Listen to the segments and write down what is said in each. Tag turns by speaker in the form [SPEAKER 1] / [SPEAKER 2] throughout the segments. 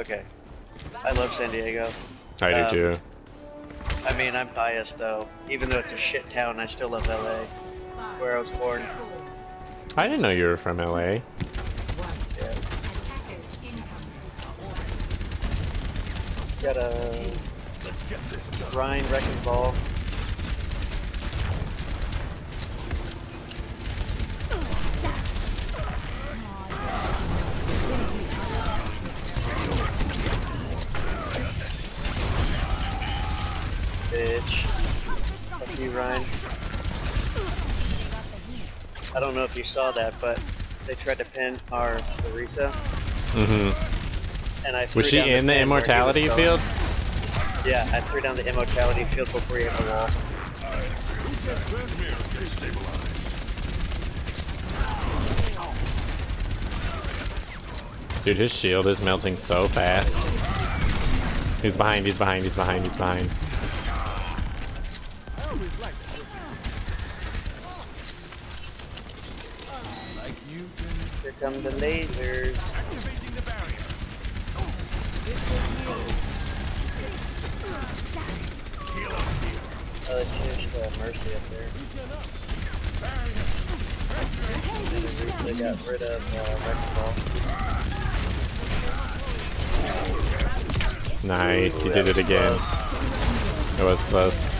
[SPEAKER 1] Okay. I love San Diego.
[SPEAKER 2] I do
[SPEAKER 1] Um,
[SPEAKER 2] too.
[SPEAKER 1] I mean, I'm biased though. Even though it's a shit town, I still love LA, where I was born.
[SPEAKER 2] I didn't know you were from LA.
[SPEAKER 1] Yeah. Got a Ryan Wrecking Ball. Bitch. Fuck you, Ryan. I don't know if you saw that, but they tried to pin our Larissa,
[SPEAKER 2] Mm-hmm.
[SPEAKER 1] and I threw
[SPEAKER 2] Was she in the
[SPEAKER 1] pin where he was
[SPEAKER 2] immortality field?
[SPEAKER 1] Yeah, I threw down the immortality field before he hit the wall.
[SPEAKER 2] Dude, his shield is melting so fast. He's behind, he's behind, he's behind, he's behind.
[SPEAKER 1] Here come the lasers. Oh, they changed uh, Mercy up there. And they got rid of uh, Wrecking
[SPEAKER 2] Nice, he
[SPEAKER 1] Ooh,
[SPEAKER 2] did it again. It was close.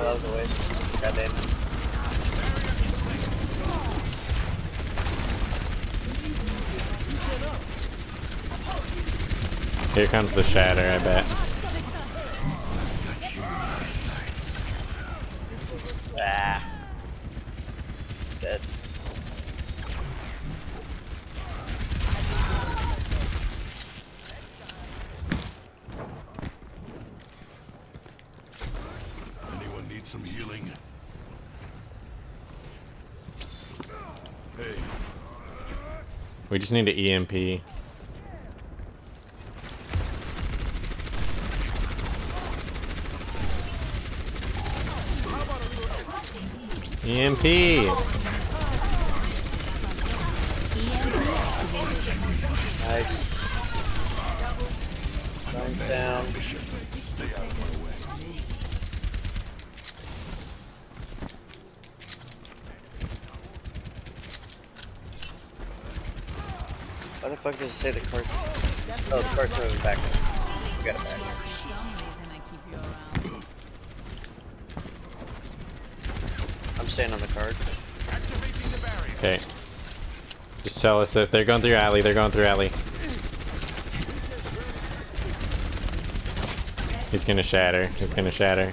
[SPEAKER 1] Oh, that was a waste. Goddamn.
[SPEAKER 2] Here comes the shatter, I bet.
[SPEAKER 1] Ah.
[SPEAKER 3] Need some healing? Hey,
[SPEAKER 2] We just need an EMP. EMP!
[SPEAKER 1] Nice. Down.
[SPEAKER 3] stay out of my way.
[SPEAKER 1] Why the fuck does it say the cart's... Oh, the cart's moving backwards. We got it backwards.
[SPEAKER 4] The only reason I keep you around.
[SPEAKER 1] I'm staying on the card.
[SPEAKER 2] Okay. Just tell us if they're going through alley, they're going through alley. He's gonna shatter. He's gonna shatter.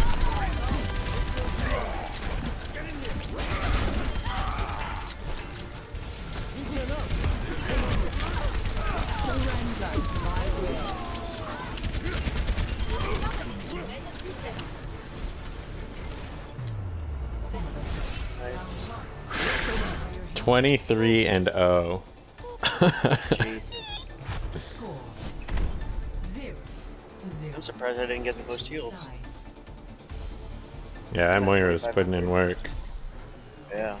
[SPEAKER 1] Nice.
[SPEAKER 2] 23 and oh. 0.
[SPEAKER 1] Jesus.
[SPEAKER 4] Score. Zero to zero.
[SPEAKER 1] I'm surprised I didn't get the most heals.
[SPEAKER 4] Sides.
[SPEAKER 2] yeah, that Moira was putting in work.
[SPEAKER 1] Yeah.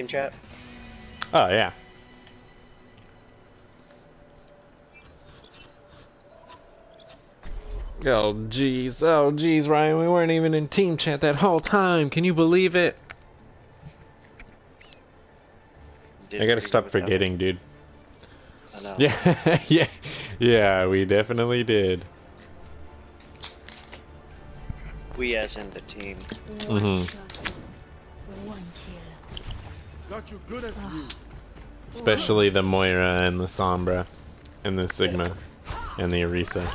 [SPEAKER 1] Team chat?
[SPEAKER 2] Oh yeah. Oh jeez, oh jeez, Ryan, we weren't even in team chat that whole time. Can you believe it?
[SPEAKER 1] Did
[SPEAKER 2] I gotta stop forgetting, dude.
[SPEAKER 1] I know.
[SPEAKER 2] Yeah, yeah, yeah, we definitely did.
[SPEAKER 1] We as in the team.
[SPEAKER 4] One
[SPEAKER 2] Mhm.
[SPEAKER 4] one kill.
[SPEAKER 3] Got you good as new.
[SPEAKER 2] Especially the Moira and the Sombra, and the Sigma, and the Orisa.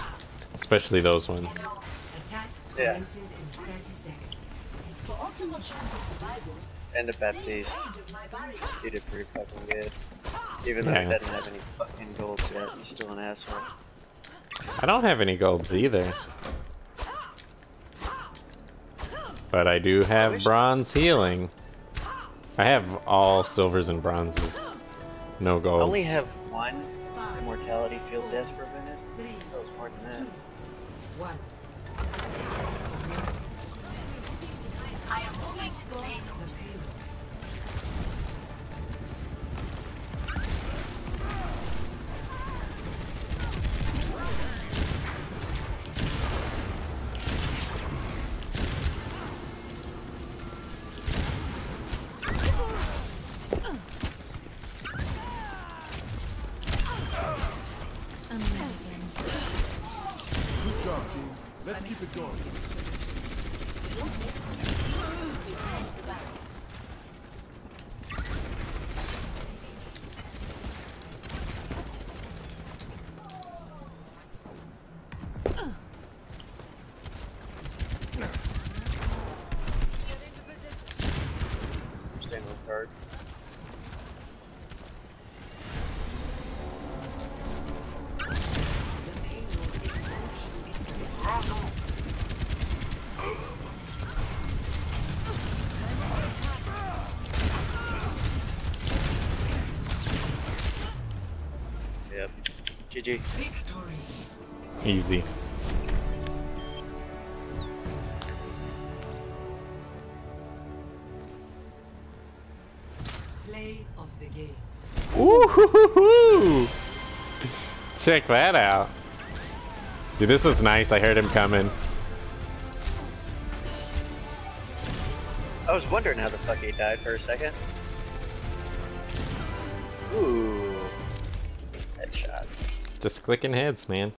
[SPEAKER 2] Especially those ones.
[SPEAKER 4] Attack
[SPEAKER 1] Yeah.
[SPEAKER 4] commences in 30 seconds.
[SPEAKER 5] For optimal chance of survival,
[SPEAKER 1] And the Baptiste.
[SPEAKER 5] enter.
[SPEAKER 1] He did pretty fucking good. Even though he doesn't have any fucking golds yet, he's still an asshole.
[SPEAKER 2] I don't have any golds either. But I do have
[SPEAKER 1] wish-
[SPEAKER 2] bronze healing. I have all silvers and bronzes. No
[SPEAKER 1] gold.
[SPEAKER 2] I
[SPEAKER 1] only have one immortality field death per minute.
[SPEAKER 4] Three,
[SPEAKER 1] That was more than that.
[SPEAKER 4] one.
[SPEAKER 3] Job, team. Let's keep it going.
[SPEAKER 1] GG.
[SPEAKER 2] Easy.
[SPEAKER 4] Play of the game.
[SPEAKER 2] Ooh, Check that out. Dude, this is nice. I heard him coming.
[SPEAKER 1] I was wondering how the fuck he died for a second. Ooh.
[SPEAKER 2] Just clicking heads, man.